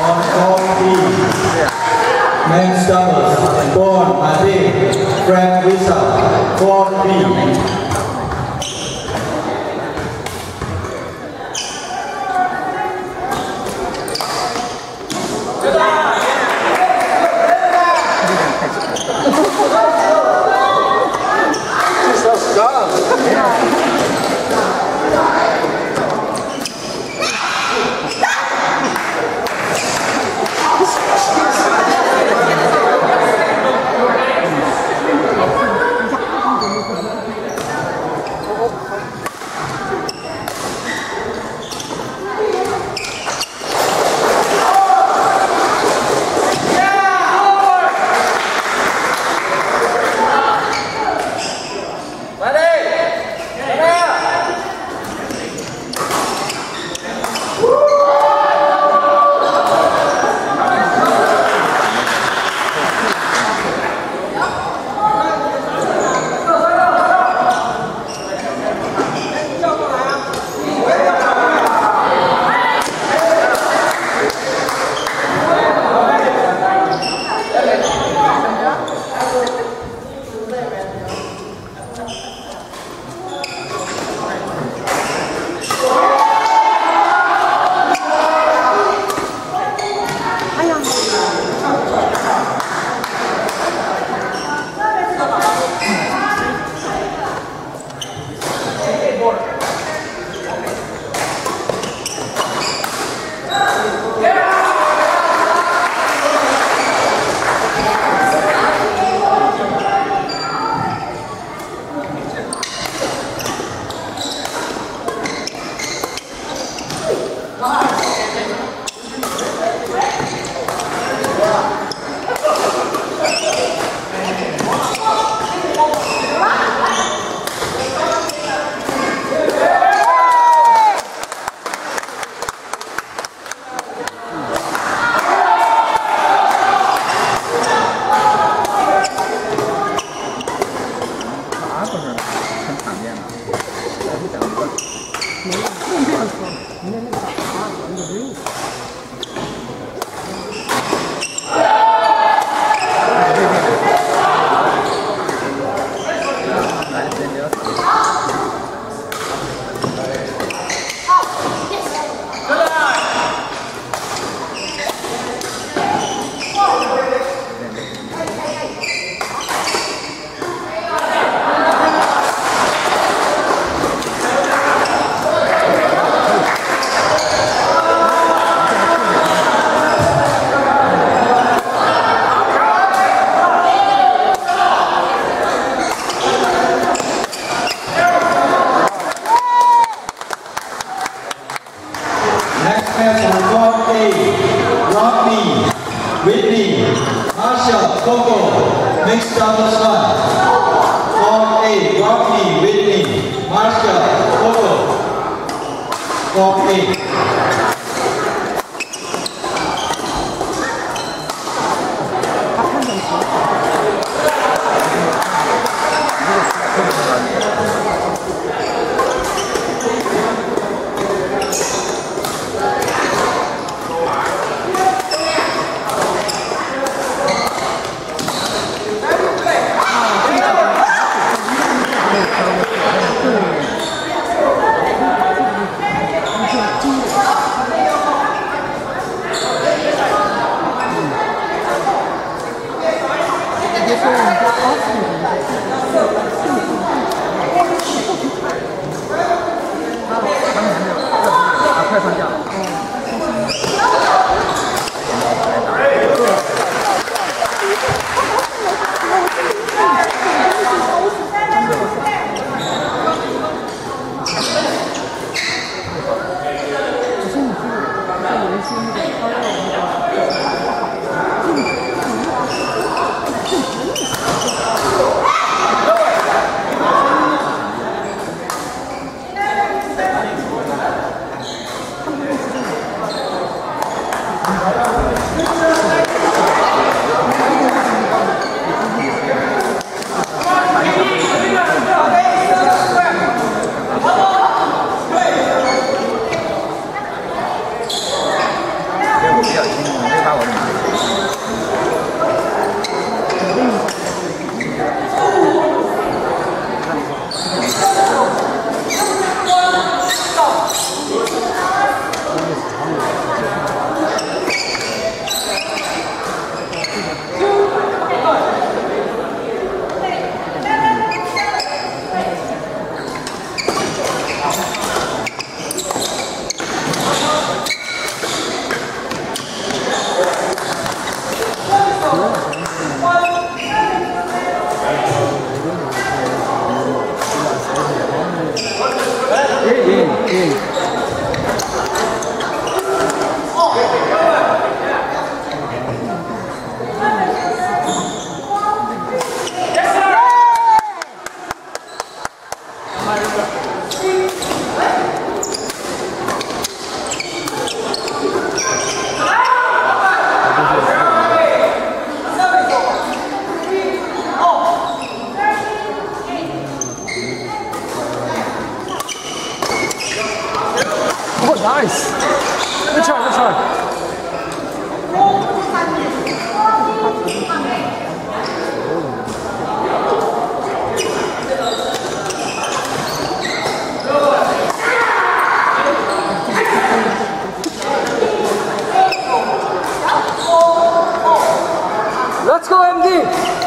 On form Men's doubles, Born Mate, Fred Wissa, 4B. Coco, mixed doubles one. Form A, Rocky, Whitney, Marsha, Coco. Form A. Oh, Let's go, MD.